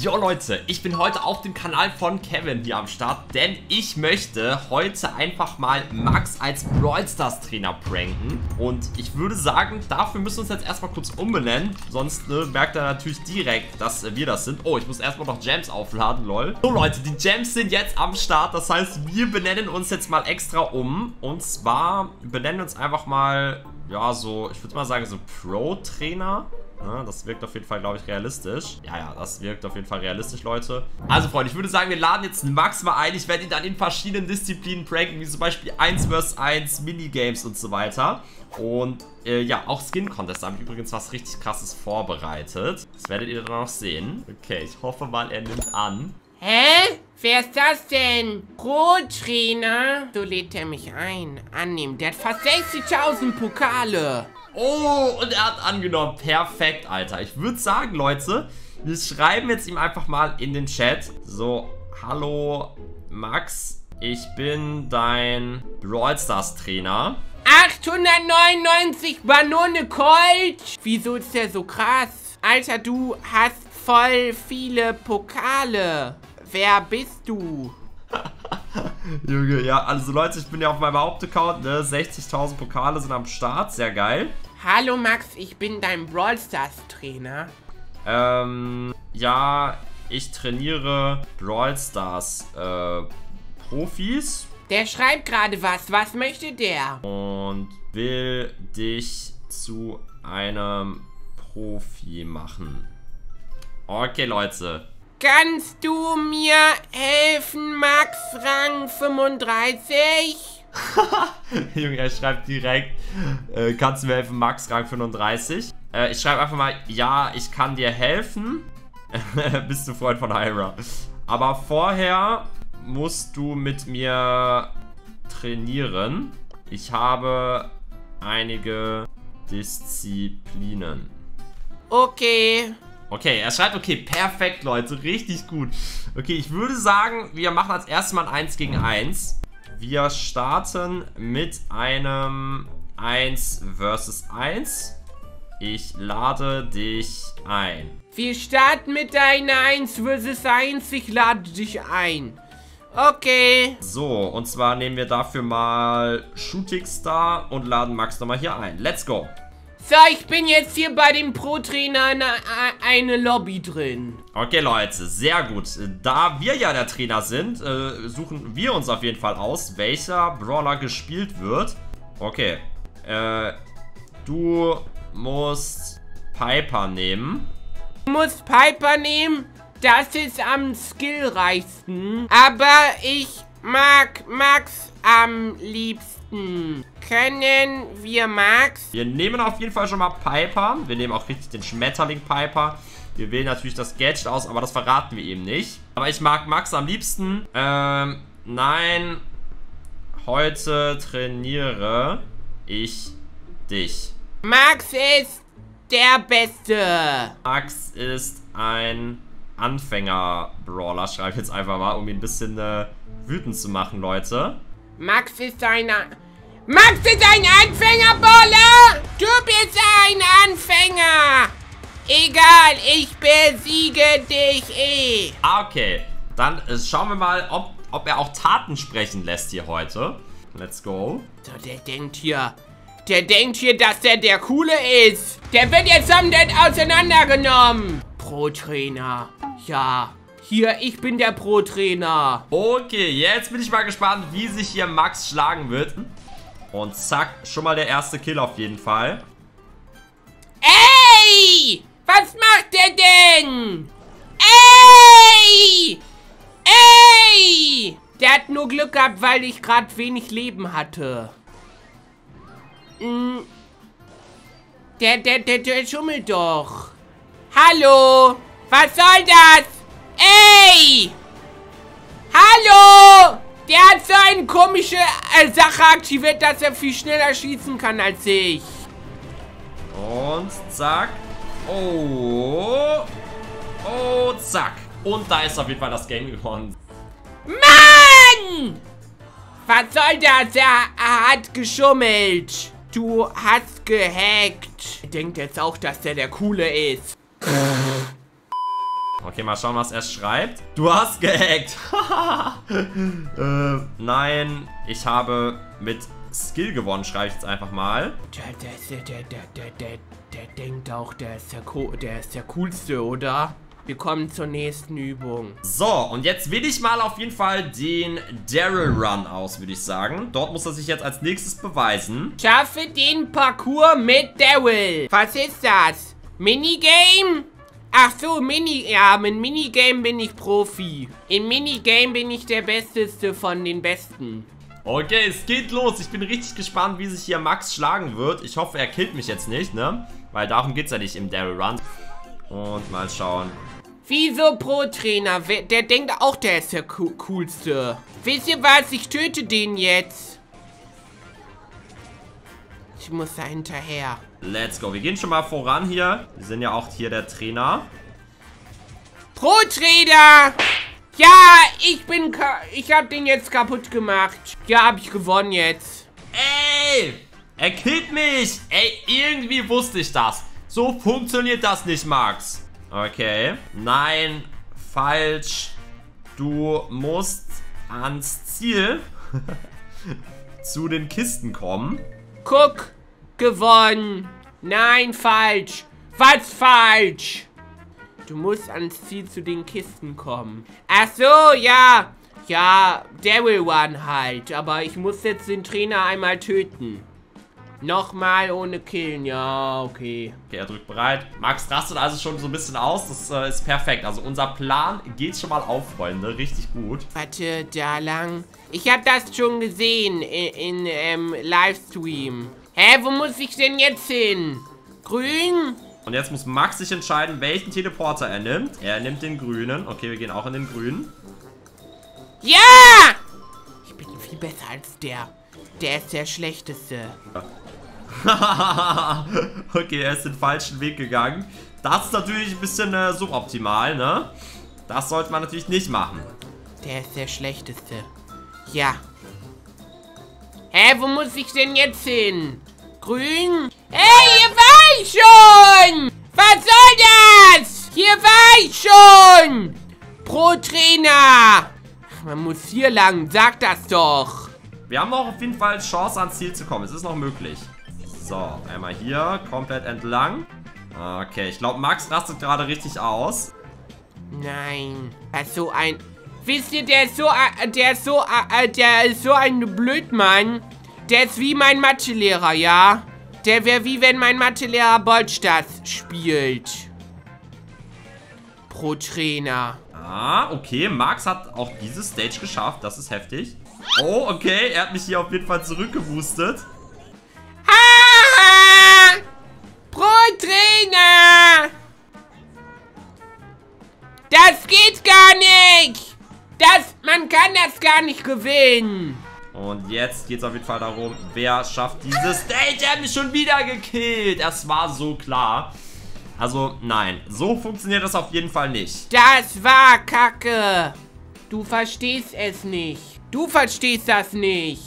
Jo Leute, ich bin heute auf dem Kanal von Kevin hier am Start, denn ich möchte heute einfach mal Max als Brawl Stars Trainer pranken und ich würde sagen, dafür müssen wir uns jetzt erstmal kurz umbenennen, sonst ne, merkt er natürlich direkt, dass wir das sind. Oh, ich muss erstmal noch Gems aufladen, lol. So Leute, die Gems sind jetzt am Start, das heißt, wir benennen uns jetzt mal extra um und zwar benennen wir uns einfach mal, ja so, ich würde mal sagen so Pro-Trainer. Ja, das wirkt auf jeden Fall, glaube ich, realistisch. Ja, ja, das wirkt auf jeden Fall realistisch, Leute. Also, Freunde, ich würde sagen, wir laden jetzt Max mal ein. Ich werde ihn dann in verschiedenen Disziplinen pranken, wie zum Beispiel 1 vs 1, Minigames und so weiter. Und äh, ja, auch Skin Contest haben übrigens was richtig krasses vorbereitet. Das werdet ihr dann noch sehen. Okay, ich hoffe mal, er nimmt an. Hä? Wer ist das denn? Pro-Trainer? So lädt er mich ein. Annehmen. Der hat fast 60.000 Pokale. Oh, und er hat angenommen. Perfekt, Alter. Ich würde sagen, Leute, wir schreiben jetzt ihm einfach mal in den Chat. So, hallo Max, ich bin dein Brawl Stars Trainer. 899 Banone Colt. Wieso ist der so krass? Alter, du hast voll viele Pokale. Wer bist du? Junge, ja, also Leute, ich bin ja auf meinem Hauptaccount, ne? 60.000 Pokale sind am Start, sehr geil. Hallo Max, ich bin dein Brawl Stars Trainer. Ähm, ja, ich trainiere Brawl Stars äh, Profis. Der schreibt gerade was. Was möchte der? Und will dich zu einem Profi machen. Okay, Leute. Kannst du mir helfen, Max Rang 35? Junge, er schreibt direkt, äh, kannst du mir helfen, Max Rang 35? Äh, ich schreibe einfach mal, ja, ich kann dir helfen. Bist du Freund von Hyra. Aber vorher musst du mit mir trainieren. Ich habe einige Disziplinen. Okay. Okay, er schreibt, okay, perfekt, Leute, richtig gut. Okay, ich würde sagen, wir machen als erstes mal ein 1 gegen 1. Wir starten mit einem 1 versus 1. Ich lade dich ein. Wir starten mit einer 1 versus 1. Ich lade dich ein. Okay. So, und zwar nehmen wir dafür mal Shooting Star und laden Max nochmal hier ein. Let's go. So, ich bin jetzt hier bei dem Pro-Trainer eine, eine Lobby drin. Okay, Leute, sehr gut. Da wir ja der Trainer sind, äh, suchen wir uns auf jeden Fall aus, welcher Brawler gespielt wird. Okay. Äh, du musst Piper nehmen. Du musst Piper nehmen? Das ist am skillreichsten. Aber ich mag Max am liebsten. Können wir Max? Wir nehmen auf jeden Fall schon mal Piper. Wir nehmen auch richtig den Schmetterling Piper. Wir wählen natürlich das Gadget aus, aber das verraten wir ihm nicht. Aber ich mag Max am liebsten. Ähm, nein. Heute trainiere ich dich. Max ist der Beste. Max ist ein Anfänger-Brawler, schreibe ich jetzt einfach mal, um ihn ein bisschen äh, wütend zu machen, Leute. Max ist ein... Max ist ein Anfängerballer! Du bist ein Anfänger! Egal, ich besiege dich eh. Ah, okay. Dann äh, schauen wir mal, ob, ob er auch Taten sprechen lässt hier heute. Let's go. So, der denkt hier... Der denkt hier, dass der der Coole ist. Der wird jetzt komplett auseinandergenommen. Pro-Trainer. Ja. Hier, ich bin der Pro-Trainer. Okay, jetzt bin ich mal gespannt, wie sich hier Max schlagen wird. Und zack, schon mal der erste Kill auf jeden Fall. Ey! Was macht der denn? Ey! Ey! Der hat nur Glück gehabt, weil ich gerade wenig Leben hatte. Hm. Der, der, der, der schummelt doch. Hallo? Was soll das? Ey! Hallo! Der hat so eine komische äh, Sache aktiviert, dass er viel schneller schießen kann als ich. Und zack. Oh. Oh, zack. Und da ist auf jeden Fall das Game gewonnen. Mann! Was soll das? Er, er hat geschummelt. Du hast gehackt. Er denkt jetzt auch, dass der der Coole ist. Okay, mal schauen, was er schreibt. Du hast gehackt. äh, nein, ich habe mit Skill gewonnen, schreibe ich jetzt einfach mal. Der, der, der, der, der, der, der denkt auch, der ist der, der ist der coolste, oder? Wir kommen zur nächsten Übung. So, und jetzt will ich mal auf jeden Fall den Daryl Run aus, würde ich sagen. Dort muss er sich jetzt als nächstes beweisen. Schaffe den Parcours mit Daryl. Was ist das? Minigame? Ach so, Mini... Ja, mit Minigame bin ich Profi. In Minigame bin ich der Besteste von den Besten. Okay, es geht los. Ich bin richtig gespannt, wie sich hier Max schlagen wird. Ich hoffe, er killt mich jetzt nicht, ne? Weil darum geht es ja nicht im Daryl Run. Und mal schauen. Wieso Pro-Trainer? Der denkt auch, der ist der coolste. Wisst ihr was? Ich töte den jetzt. Ich muss da hinterher. Let's go. Wir gehen schon mal voran hier. Wir sind ja auch hier der Trainer. Pro-Trainer! Ja, ich bin... Ich habe den jetzt kaputt gemacht. Ja, habe ich gewonnen jetzt. Ey! Er killt mich! Ey, irgendwie wusste ich das. So funktioniert das nicht, Max. Okay. Nein, falsch. Du musst ans Ziel zu den Kisten kommen. Guck, gewonnen. Nein, falsch. Was falsch? Du musst ans Ziel zu den Kisten kommen. Ach so, ja. Ja, Daryl One halt. Aber ich muss jetzt den Trainer einmal töten. Nochmal ohne Killen, ja, okay. Okay, er drückt bereit. Max rastet also schon so ein bisschen aus. Das äh, ist perfekt. Also unser Plan geht schon mal auf, Freunde. Richtig gut. Warte, da lang. Ich habe das schon gesehen in, in ähm, Livestream. Hä, wo muss ich denn jetzt hin? Grün? Und jetzt muss Max sich entscheiden, welchen Teleporter er nimmt. Er nimmt den grünen. Okay, wir gehen auch in den grünen. Ja! Ich bin viel besser als der. Der ist der schlechteste. Ja. okay, er ist den falschen Weg gegangen. Das ist natürlich ein bisschen äh, suboptimal, ne? Das sollte man natürlich nicht machen. Der ist der schlechteste. Ja. Hä, wo muss ich denn jetzt hin? Grün? Hey, hier war ich schon! Was soll das? Hier war ich schon! Pro Trainer! Man muss hier lang, sag das doch. Wir haben auch auf jeden Fall Chance ans Ziel zu kommen. Es ist noch möglich. So, einmal hier, komplett entlang. Okay, ich glaube, Max rastet gerade richtig aus. Nein, er ist so ein... Wisst ihr, der ist so, der ist so, der ist so ein Blödmann. Der ist wie mein Mathelehrer, ja? Der wäre wie wenn mein Mathelehrer Bolstadt spielt. Pro Trainer. Ah, okay. Max hat auch diese Stage geschafft. Das ist heftig. Oh, okay. Er hat mich hier auf jeden Fall zurückgeboostet. Gar nicht gewinnen. Und jetzt geht es auf jeden Fall darum, wer schafft dieses Stage. Er hat mich schon wieder gekillt. Das war so klar. Also, nein. So funktioniert das auf jeden Fall nicht. Das war Kacke. Du verstehst es nicht. Du verstehst das nicht.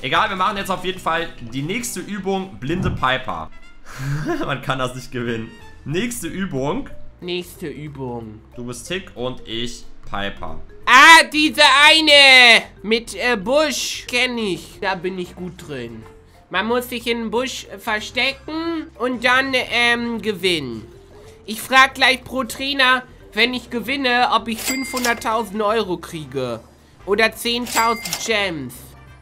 Egal, wir machen jetzt auf jeden Fall die nächste Übung, Blinde Piper. Man kann das nicht gewinnen. Nächste Übung. Nächste Übung. Du bist Tick und ich Piper. Ah, diese eine mit äh, Busch kenne ich. Da bin ich gut drin. Man muss sich in den Busch verstecken und dann ähm, gewinnen. Ich frage gleich pro Trainer, wenn ich gewinne, ob ich 500.000 Euro kriege. Oder 10.000 Gems.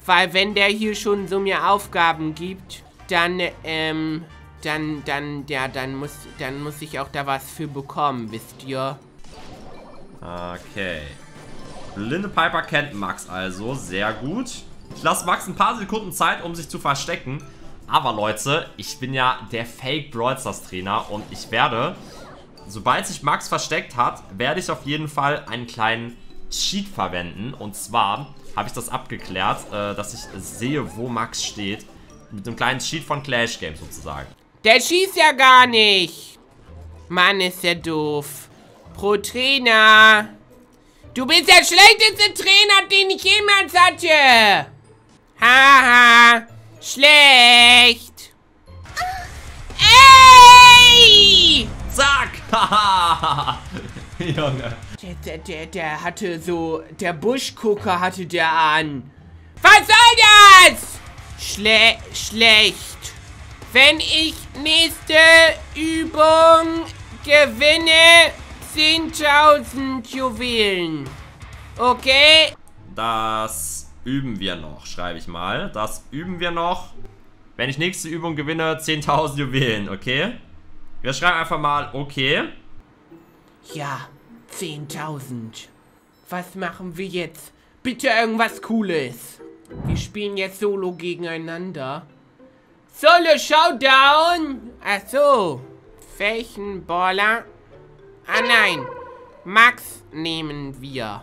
Weil wenn der hier schon so mir Aufgaben gibt, dann, ähm, dann, dann, ja, dann muss, dann muss ich auch da was für bekommen, wisst ihr? Okay. Blinde Piper kennt Max also, sehr gut. Ich lasse Max ein paar Sekunden Zeit, um sich zu verstecken. Aber Leute, ich bin ja der Fake Brawl Trainer und ich werde, sobald sich Max versteckt hat, werde ich auf jeden Fall einen kleinen Cheat verwenden. Und zwar habe ich das abgeklärt, äh, dass ich sehe, wo Max steht. Mit einem kleinen Cheat von Clash Games sozusagen. Der schießt ja gar nicht. Mann, ist der doof. Pro Trainer. Du bist der schlechteste Trainer, den ich jemals hatte. Haha. Schlecht. Ey! Zack. Junge. Der, der, der, der hatte so, der Buschgucker hatte der an. Was soll das? Schle schlecht. Wenn ich nächste Übung gewinne, 10.000 Juwelen. Okay? Das üben wir noch, schreibe ich mal. Das üben wir noch. Wenn ich nächste Übung gewinne, 10.000 Juwelen, okay? Wir schreiben einfach mal, okay. Ja, 10.000. Was machen wir jetzt? Bitte irgendwas Cooles. Wir spielen jetzt Solo gegeneinander. Solo Showdown? Ach so. Ah nein. Max nehmen wir.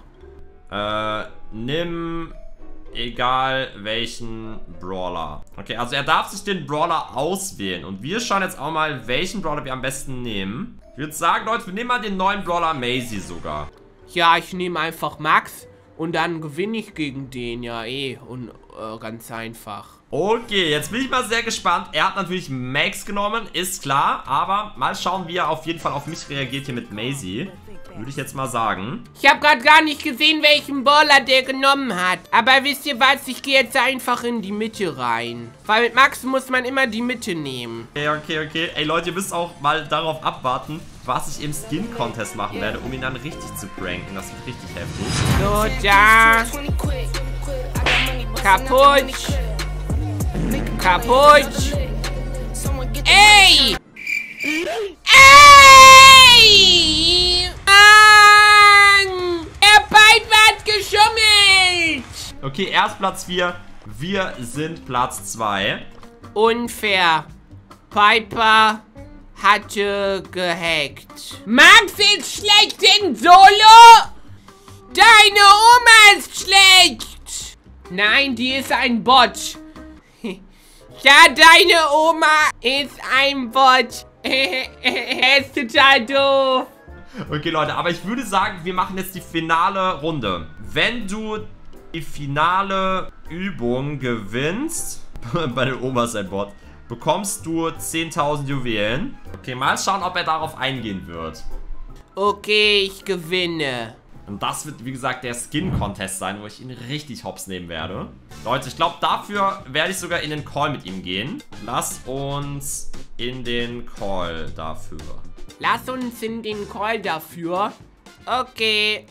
Äh, nimm egal welchen Brawler. Okay, also er darf sich den Brawler auswählen. Und wir schauen jetzt auch mal, welchen Brawler wir am besten nehmen. Ich würde sagen, Leute, wir nehmen mal den neuen Brawler Maisie sogar. Ja, ich nehme einfach Max und dann gewinne ich gegen den. Ja, eh. Und äh, ganz einfach. Okay, jetzt bin ich mal sehr gespannt. Er hat natürlich Max genommen, ist klar. Aber mal schauen, wie er auf jeden Fall auf mich reagiert hier mit Maisie. Würde ich jetzt mal sagen. Ich habe gerade gar nicht gesehen, welchen Baller der genommen hat. Aber wisst ihr was? Ich gehe jetzt einfach in die Mitte rein. Weil mit Max muss man immer die Mitte nehmen. Okay, okay, okay. Ey, Leute, ihr müsst auch mal darauf abwarten, was ich im Skin-Contest machen werde, um ihn dann richtig zu pranken. Das wird richtig heftig. So, da. Kaputt. Kaputt. Ey! Ey! Mann! Er beid hat geschummelt! Okay, erst Platz 4. Wir sind Platz 2. Unfair. Piper hatte gehackt. Max ist schlecht in Solo? Deine Oma ist schlecht. Nein, die ist ein Bot. Ja, deine Oma ist ein Bot. er ist total doof. Okay, Leute, aber ich würde sagen, wir machen jetzt die finale Runde. Wenn du die finale Übung gewinnst, bei den Oma ist ein Bot, bekommst du 10.000 Juwelen. Okay, mal schauen, ob er darauf eingehen wird. Okay, ich gewinne. Und das wird, wie gesagt, der Skin-Contest sein, wo ich ihn richtig hops nehmen werde. Leute, ich glaube, dafür werde ich sogar in den Call mit ihm gehen. Lass uns in den Call dafür. Lass uns in den Call dafür. Okay.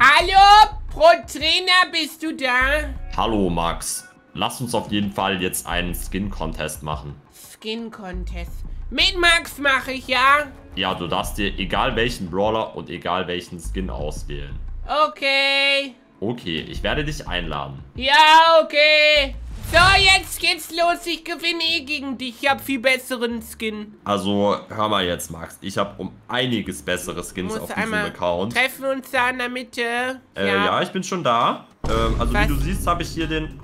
Hallo, Pro-Trainer, bist du da? Hallo, Max. Lass uns auf jeden Fall jetzt einen Skin-Contest machen. Skin-Contest. Mit Max mache ich, ja? Ja, du darfst dir egal welchen Brawler und egal welchen Skin auswählen. Okay. Okay, ich werde dich einladen. Ja, okay. So, jetzt geht's los. Ich gewinne eh gegen dich. Ich habe viel besseren Skin. Also, hör mal jetzt, Max. Ich habe um einiges bessere Skins auf diesem Account. treffen uns da in der Mitte. Äh, ja. ich bin schon da. Ähm, also, Was? wie du siehst, habe ich hier den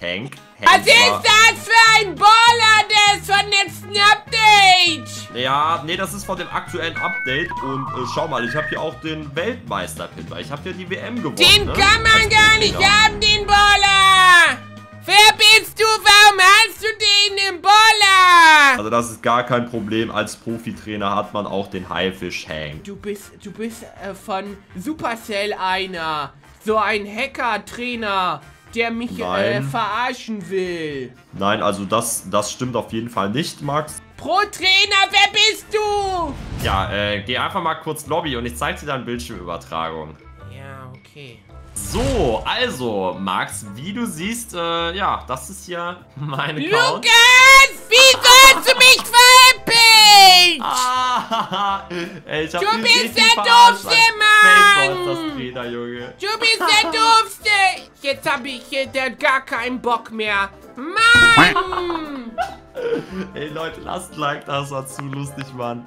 Haifisch-Tank. Was ist das für ein Baller? Der ist von letzten Update. Ja, nee, das ist von dem aktuellen Update. Und äh, schau mal, ich habe hier auch den Weltmeister-Pin, weil ich habe ja die WM gewonnen. Den ne? kann man Als gar nicht haben, den Baller. Wer bist du? Warum hast du den im Baller? Also das ist gar kein Problem. Als Profitrainer hat man auch den Haifisch-Hank. Du bist, du bist äh, von Supercell einer. So ein Hacker-Trainer, der mich äh, verarschen will. Nein, also das, das stimmt auf jeden Fall nicht, Max. Pro-Trainer, wer bist du? Ja, äh, geh einfach mal kurz Lobby und ich zeig dir dann Bildschirmübertragung. Ja, okay. So, also, Max, wie du siehst, äh, ja, das ist hier mein Account. Lukas, wieso hast du mich veräppelt? Ah, ey, ich hab Du bist der Doofste, Mann! Fake-Monsters-Trainer, Junge. Du bist der Doofste. Jetzt habe ich hier gar keinen Bock mehr. Mann! Ey, Leute, lasst ein Like da, das war zu lustig, Mann.